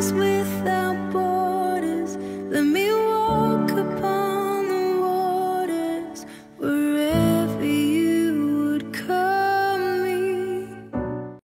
Without Borders, let me